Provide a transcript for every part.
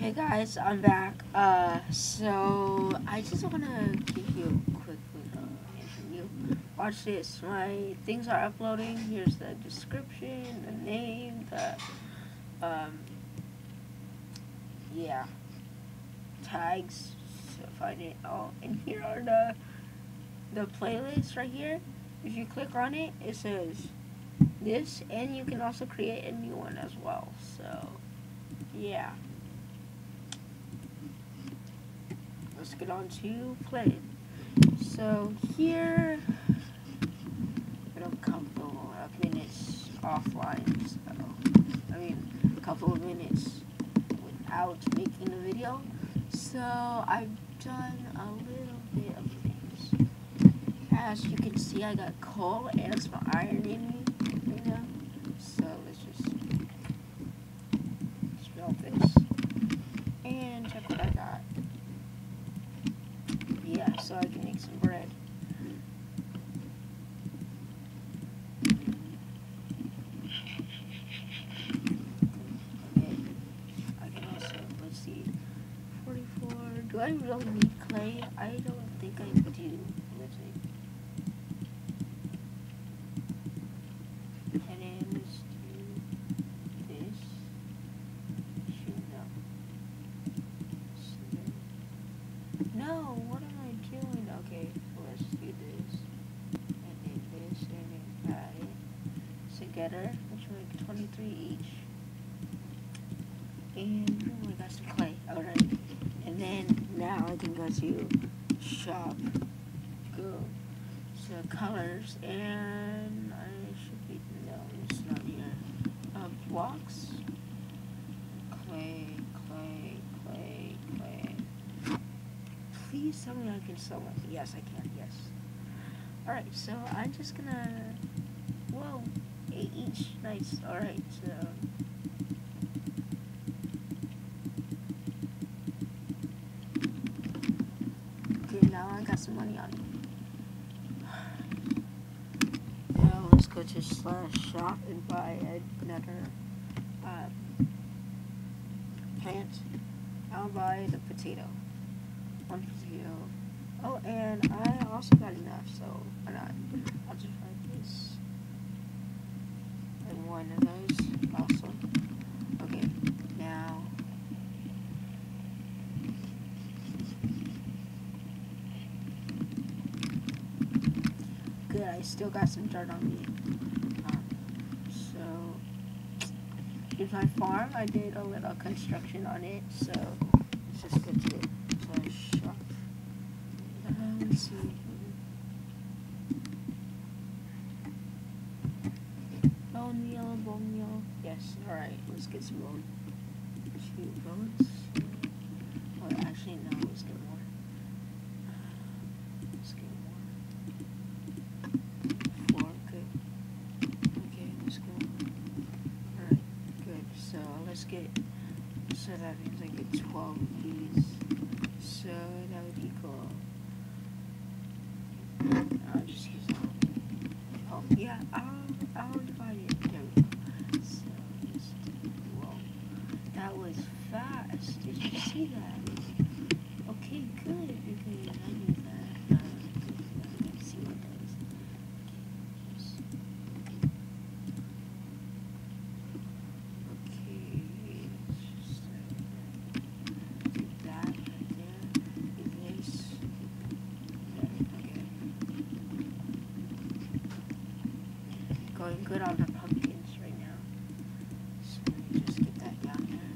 Hey guys, I'm back. Uh, so I just want to give you a quick little interview. Watch this. My things are uploading. Here's the description, the name, the um, yeah, tags. So find it all. And here are the the playlists right here. If you click on it, it says this, and you can also create a new one as well. So yeah. Let's get on to playing. So here, I don't couple of minutes offline, so, I mean, a couple of minutes without making a video. So I've done a little bit of things. As you can see, I got coal and some iron in me right now. So let's just smelt this. And check what I got yeah, so I can make some bread. Okay, I can also, let's see, 44, do I really need clay? I don't think I do. Let's see. Together, which make 23 each. And oh, I got some clay. Alright. And then now I can go to shop. Go to colors, and I should be, no, it's not here. Uh, blocks. Clay, clay, clay, clay. Please tell me I can sell it. Yes, I can. Yes. All right. So I'm just gonna. Whoa, eight each. Nice. All right. So. Okay, now I got some money on me. Now let's go to slash shop and buy another uh, plant. I'll buy the potato one potato. Oh, and I also got enough, so why not? I'll just try this. And one of those also. Okay, now. Good, I still got some dirt on me. Um, so, here's my farm. I did a little construction on it, so let's just go to. So, shop. Uh, let's see. Bone meal, bone meal. Yes, alright, let's get some bone. Two bones. Oh, actually, no, let's get more. Let's get more. Four, good. Okay, let's go. Alright, good. So, let's get. So that means I get 12 of these. So that would equal. I'll just use. Oh, yeah, I'll, I'll divide it. There we go. So, just, whoa. That was fast. Did you see that? Okay, good. Because I need that. Uh, let's see what that is. Okay, just- Okay, it's just, uh, do that right there. Do this. There, okay. Going good on the pumpkins right now. So let me just get that down there.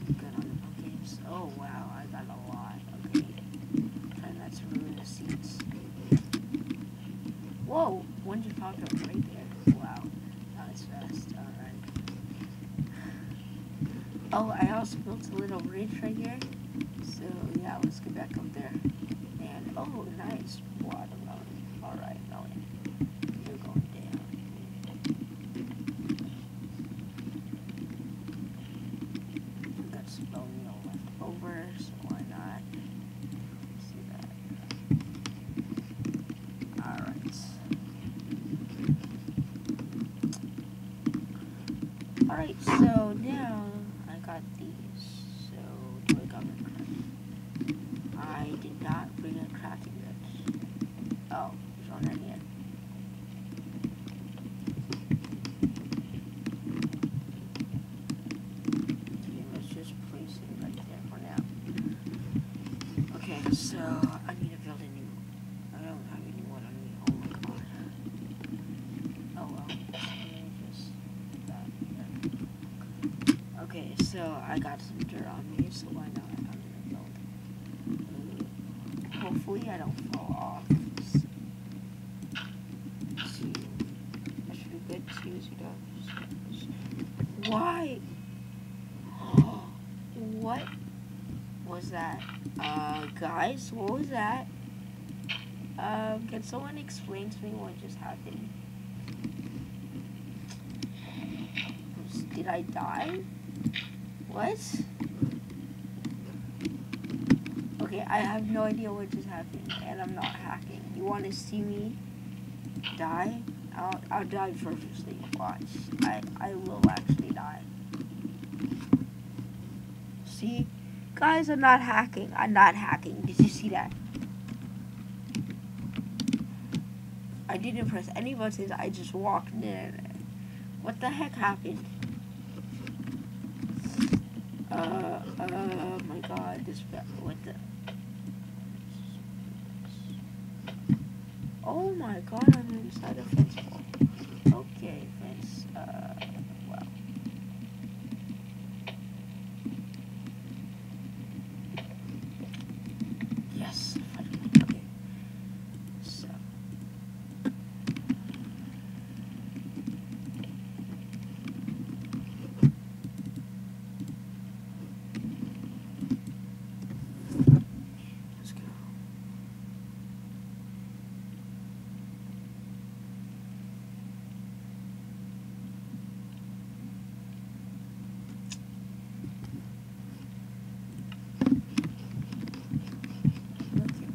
Going good on the pumpkins. Oh wow, I got a lot. Okay. Not to ruin the seeds. Whoa! One just popped up right there. Wow. That was fast. Alright. Oh, I also built a little ridge right here. So, yeah, let's get back up there. And, oh, nice. Watermelon. Alright, melon. You're going down. We got some bone meal left over, so why not? See that? Alright. Alright, so now I got these. So do I got my craft? I did not bring a crafting bench. Oh, one right here. Okay, let's just place it right there for now. Okay, so I need to build a new. I don't have any wood on me. Oh my god. Oh well. Okay, so I got some dirt on me, so why not? I'm gonna build. Hopefully, I don't fall off. Two. That should be good. Two zero. Why? what was that? Uh, guys, what was that? Um, can someone explain to me what just happened? Did I die? What? Okay, I have no idea what just happened, and I'm not hacking. You want to see me die? I'll, I'll die purposely. Watch. I, I will actually die. See? Guys, I'm not hacking. I'm not hacking. Did you see that? I didn't press any buttons. I just walked in. What the heck happened? Uh, uh, my god, this, what the? Oh my god, I'm inside a fence wall. Okay, fence, uh, well. Yes, finally, okay. So. Let's go. Okay.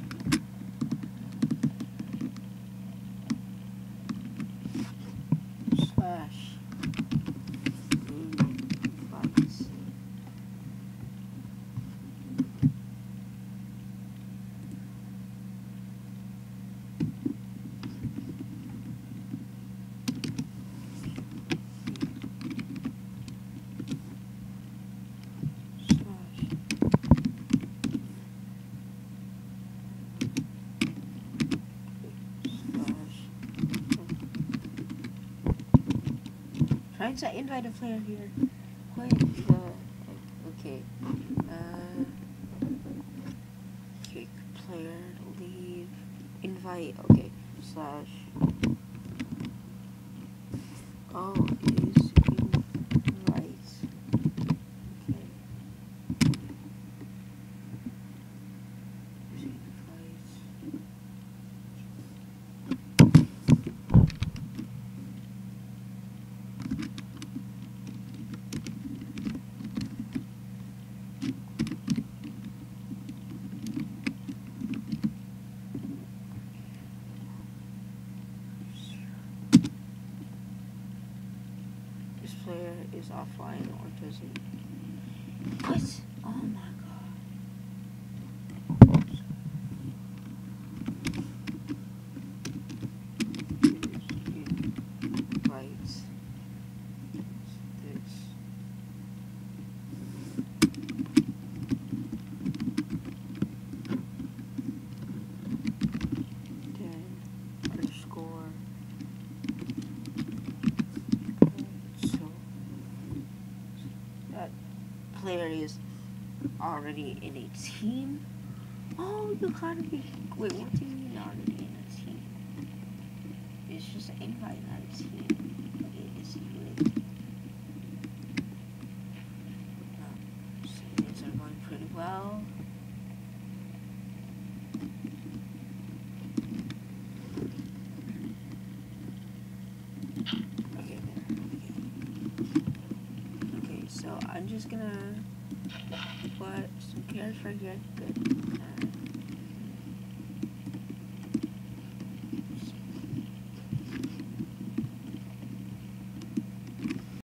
Slash. Inbox. Slash. Trying to invite a player here. Wait, uh, okay. Uh, kick player, leave, invite, okay, slash. Oh, is invite. Okay. Is invite. This player is offline or does he? What? Oh my god. Right. This. Then underscore. So that is already in a team. Oh, you gotta be. Wait, what do you mean already in a team? It's just an invite, not a team. Okay, is he? Um, so things are going pretty well. Okay. Okay. Okay, so I'm just gonna carrots right here. Good.